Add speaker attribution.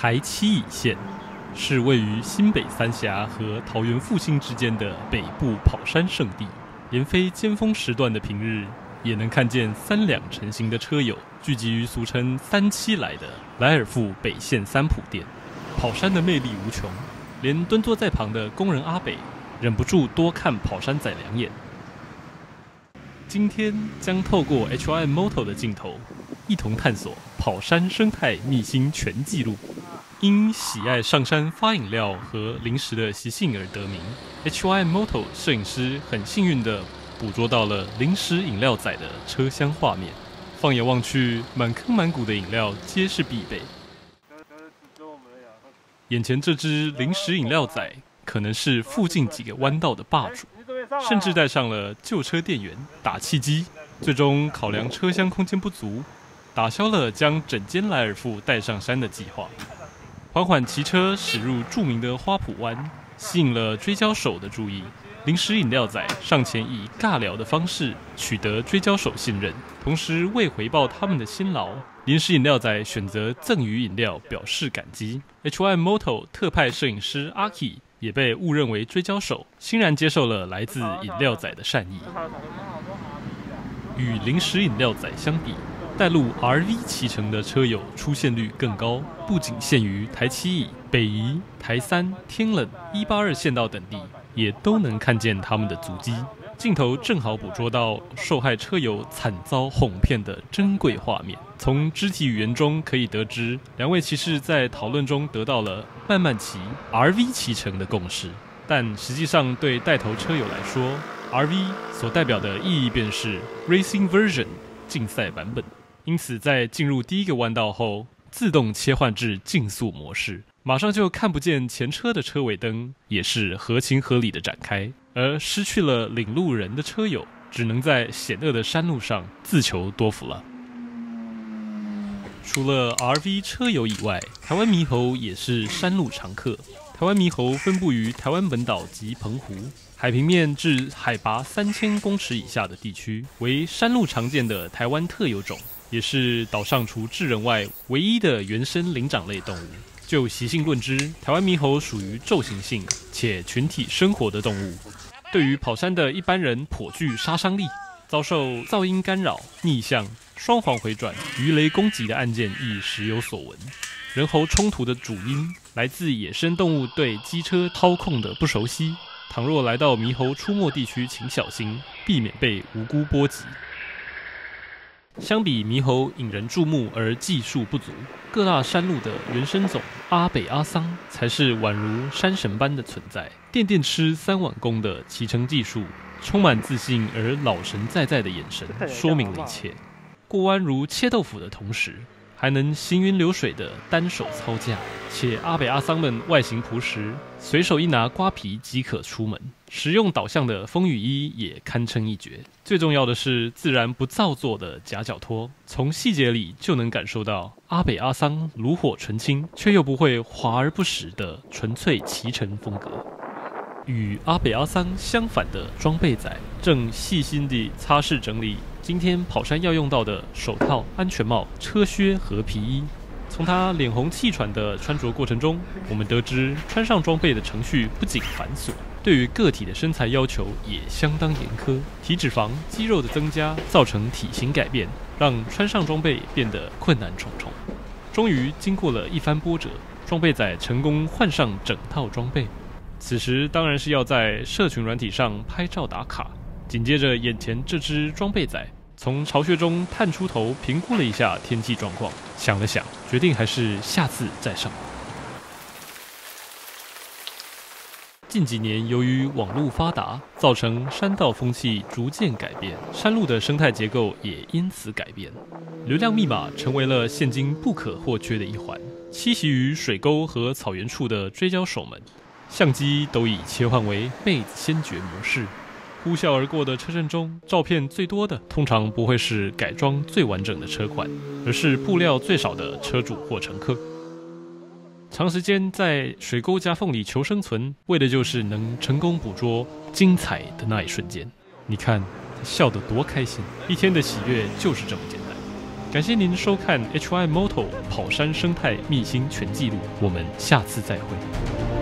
Speaker 1: 台七乙线是位于新北三峡和桃园复兴之间的北部跑山圣地。连非尖峰时段的平日，也能看见三两成行的车友聚集于俗称“三七来”的莱尔富北线三浦店。跑山的魅力无穷，连蹲坐在旁的工人阿北忍不住多看跑山仔两眼。今天将透过 HYM Moto 的镜头，一同探索跑山生态秘辛全记录。因喜爱上山发饮料和零食的习性而得名 H Y Moto 摄影师很幸运地捕捉到了零食饮料仔的车厢画面。放眼望去，满坑满谷的饮料皆是必备。眼前这只零食饮料仔，可能是附近几个弯道的霸主。甚至带上了旧车电源、打气机，最终考量车厢空间不足，打消了将整间莱尔富带上山的计划。缓缓骑车驶入著名的花圃湾，吸引了追焦手的注意。临时饮料仔上前以尬聊的方式取得追焦手信任，同时为回报他们的辛劳，临时饮料仔选择赠予饮料表示感激。HY Moto 特派摄影师阿 K。也被误认为追焦手，欣然接受了来自饮料仔的善意。与零食饮料仔相比，带路 RV 骑乘的车友出现率更高，不仅限于台七乙、北宜、台三、天冷、一八二县道等地，也都能看见他们的足迹。镜头正好捕捉到受害车友惨遭哄骗的珍贵画面。从肢体语言中可以得知，两位骑士在讨论中得到了慢慢骑 RV 骑乘的共识。但实际上，对带头车友来说，RV 所代表的意义便是 Racing Version 竞赛版本。因此，在进入第一个弯道后，自动切换至竞速模式，马上就看不见前车的车尾灯，也是合情合理的展开。而失去了领路人的车友，只能在险恶的山路上自求多福了。除了 RV 车友以外，台湾猕猴也是山路常客。台湾猕猴分布于台湾本岛及澎湖，海平面至海拔三千公尺以下的地区，为山路常见的台湾特有种，也是岛上除智人外唯一的原生灵长类动物。就习性论之，台湾猕猴属于昼行性且群体生活的动物。对于跑山的一般人颇具杀伤力，遭受噪音干扰、逆向、双黄回转、鱼雷攻击的案件亦时有所闻。人猴冲突的主因来自野生动物对机车操控的不熟悉。倘若来到猕猴出没地区，请小心，避免被无辜波及。相比猕猴引人注目而技术不足，各大山路的原生种阿北阿桑才是宛如山神般的存在。电电吃三碗公的骑乘技术，充满自信而老神在在的眼神，说明了一切。过弯如切豆腐的同时。还能行云流水的单手操驾，且阿北阿桑们外形朴实，随手一拿瓜皮即可出门。实用导向的风雨衣也堪称一绝。最重要的是自然不造作的夹脚拖，从细节里就能感受到阿北阿桑炉火纯青却又不会华而不实的纯粹骑乘风格。与阿北阿桑相反的装备仔，正细心地擦拭整理。今天跑山要用到的手套、安全帽、车靴和皮衣。从他脸红气喘的穿着过程中，我们得知穿上装备的程序不仅繁琐，对于个体的身材要求也相当严苛。体脂肪、肌肉的增加造成体型改变，让穿上装备变得困难重重。终于经过了一番波折，装备仔成功换上整套装备。此时当然是要在社群软体上拍照打卡。紧接着，眼前这只装备仔。从巢穴中探出头，评估了一下天气状况，想了想，决定还是下次再上。近几年，由于网络发达，造成山道风气逐渐改变，山路的生态结构也因此改变。流量密码成为了现今不可或缺的一环。栖息于水沟和草原处的追焦手们，相机都已切换为妹子先决模式。呼啸而过的车阵中，照片最多的通常不会是改装最完整的车款，而是布料最少的车主或乘客。长时间在水沟夹缝里求生存，为的就是能成功捕捉精彩的那一瞬间。你看，笑得多开心！一天的喜悦就是这么简单。感谢您收看 HY Moto 跑山生态秘辛全记录，我们下次再会。